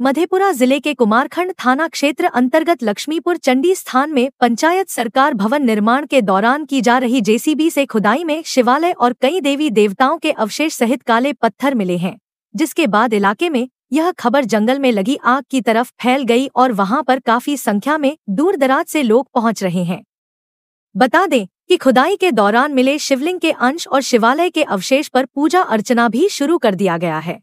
मधेपुरा ज़िले के कुमारखंड थाना क्षेत्र अंतर्गत लक्ष्मीपुर चंडी स्थान में पंचायत सरकार भवन निर्माण के दौरान की जा रही जेसीबी से खुदाई में शिवालय और कई देवी देवताओं के अवशेष सहित काले पत्थर मिले हैं, जिसके बाद इलाके में यह खबर जंगल में लगी आग की तरफ़ फैल गई और वहाँ पर काफ़ी संख्या में दूर दराज से लोग पहुँच रहे हैं। बता दें कि खुदाई के दौरान मिले शिवलिंग के अंश और शिवालय के अवशेष पर पूजा अर्चना भी शुरू कर दिया गया है।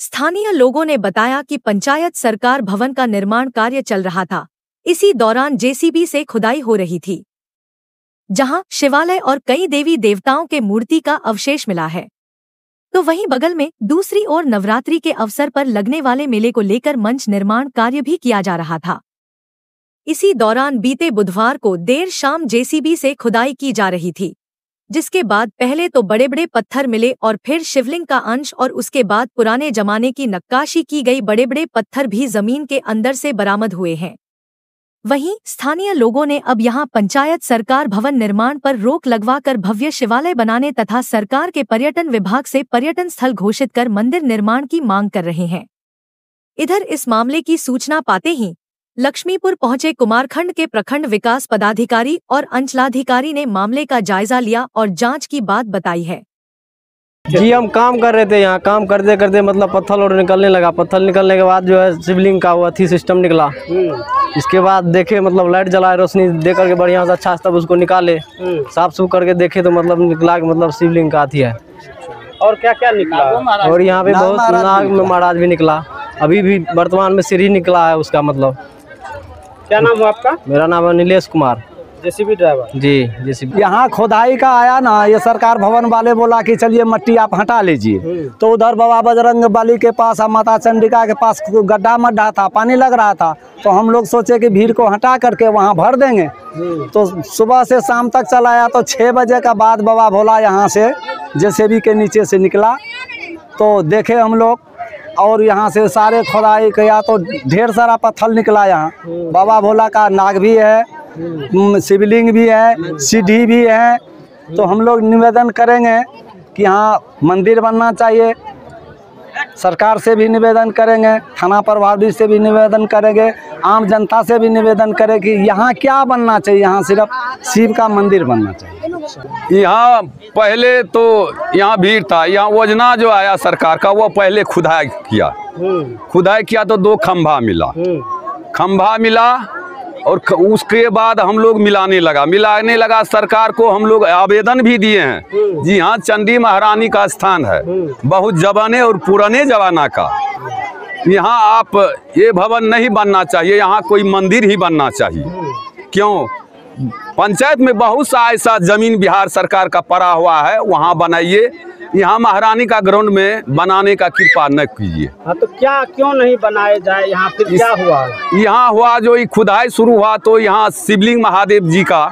स्थानीय लोगों ने बताया कि पंचायत सरकार भवन का निर्माण कार्य चल रहा था। इसी दौरान जेसीबी से खुदाई हो रही थी, जहाँ शिवालय और कई देवी देवताओं के मूर्ति का अवशेष मिला है। तो वहीं बगल में दूसरी ओर नवरात्रि के अवसर पर लगने वाले मेले को लेकर मंच निर्माण कार्य भी किया जा रहा था। इसी दौरान बीते बुधवार को देर शाम जेसीबी से खुदाई की जा रही थी। जिसके बाद पहले तो बड़े बड़े पत्थर मिले और फिर शिवलिंग का अंश और उसके बाद पुराने जमाने की नक्काशी की गई बड़े बड़े पत्थर भी ज़मीन के अंदर से बरामद हुए हैं। वहीं स्थानीय लोगों ने अब यहाँ पंचायत सरकार भवन निर्माण पर रोक लगवाकर भव्य शिवालय बनाने तथा सरकार के पर्यटन विभाग से पर्यटन स्थल घोषित कर मंदिर निर्माण की मांग कर रहे हैं। इधर इस मामले की सूचना पाते ही लक्ष्मीपुर पहुँचे कुमारखंड के प्रखंड विकास पदाधिकारी और अंचलाधिकारी ने मामले का जायजा लिया और जाँच की बात बताई है। जी हम काम कर रहे थे यहाँ। काम करते करते मतलब पत्थर और निकलने लगा। पत्थर निकलने के बाद जो है शिवलिंग का वो अथी सिस्टम निकला। इसके बाद देखे मतलब लाइट जलाए रोशनी दे करके बढ़िया से अच्छा तब उसको निकाले। साफ़ सुफ करके देखे तो मतलब निकला कि मतलब शिवलिंग का अथी है और क्या क्या निकला? और यहाँ पे बहुत नाग महाराज भी निकला। अभी भी वर्तमान में सीढ़ी निकला है उसका मतलब। क्या नाम हुआ आपका? मेरा नाम है नीलेश कुमार। JCB driver. जी जैसे यहाँ खोदाई का आया ना ये सरकार भवन वाले बोला कि चलिए मट्टी आप हटा लीजिए। तो उधर बाबा बजरंग बाली के पास और माता चंडिका के पास गड्ढा मड्ढा था पानी लग रहा था। तो हम लोग सोचे कि भीड़ को हटा करके वहाँ भर देंगे। तो सुबह से शाम तक चलाया तो छः बजे का बाद बाबा भोला यहाँ से जेसीबी के नीचे से निकला। तो देखे हम लोग और यहाँ से सारे खुदाई किया तो ढेर सारा पत्थर निकला यहाँ। बाबा भोला का नाग भी है शिवलिंग भी है, सीढ़ी भी है। तो हम लोग निवेदन करेंगे कि यहाँ मंदिर बनना चाहिए। सरकार से भी निवेदन करेंगे थाना प्रभारी से भी निवेदन करेंगे आम जनता से भी निवेदन करें कि यहाँ क्या बनना चाहिए यहाँ सिर्फ़ शिव का मंदिर बनना चाहिए। यहाँ पहले तो यहाँ भीड़ था यहाँ योजना जो आया सरकार का वो पहले खुदाई किया। खुदाई किया तो दो खंभा मिला। खंभा मिला और उसके बाद हम लोग मिलाने लगा। मिलाने लगा सरकार को हम लोग आवेदन भी दिए हैं। जी हाँ चंडी महारानी का स्थान है। बहुत जवाने और पुराने जमाना का। यहाँ आप ये भवन नहीं बनना चाहिए यहाँ कोई मंदिर ही बनना चाहिए। क्यों? पंचायत में बहुत सा ऐसा ज़मीन बिहार सरकार का पड़ा हुआ है वहाँ बनाइए। यहाँ महारानी का ग्राउंड में बनाने का कृपा न कीजिए। हाँ तो क्या क्यों नहीं बनाए जाए? यहाँ फिर क्या हुआ? यहाँ हुआ जो खुदाई शुरू हुआ तो यहाँ शिवलिंग महादेव जी का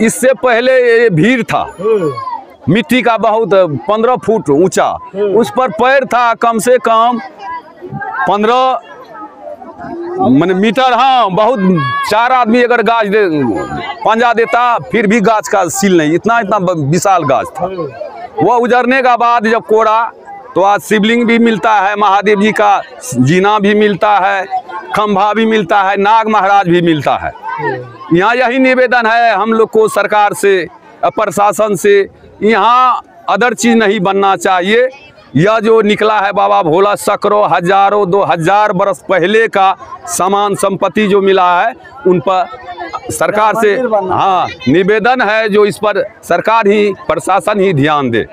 इससे पहले भीड़ था। मिट्टी का बहुत पंद्रह फुट ऊँचा उस पर पैर था कम से कम पंद्रह मैंने मीटर हाँ बहुत चार आदमी अगर गाछ दे पंजा देता फिर भी गाछ का सील नहीं। इतना इतना विशाल गाछ था। वह उजरने का बाद जब कोड़ा तो आज शिवलिंग भी मिलता है, महादेव जी का जीना भी मिलता है, खंभा भी मिलता है, नाग महाराज भी मिलता है। यहाँ यही निवेदन है हम लोग को सरकार से, प्रशासन से, यहाँ अदर चीज़ नहीं बनना चाहिए। यह जो निकला है बाबा भोला सकरों हज़ारों दो हज़ार बरस पहले का समान संपत्ति जो मिला है उन पर सरकार से हाँ निवेदन है जो इस पर सरकार ही प्रशासन ही ध्यान दे।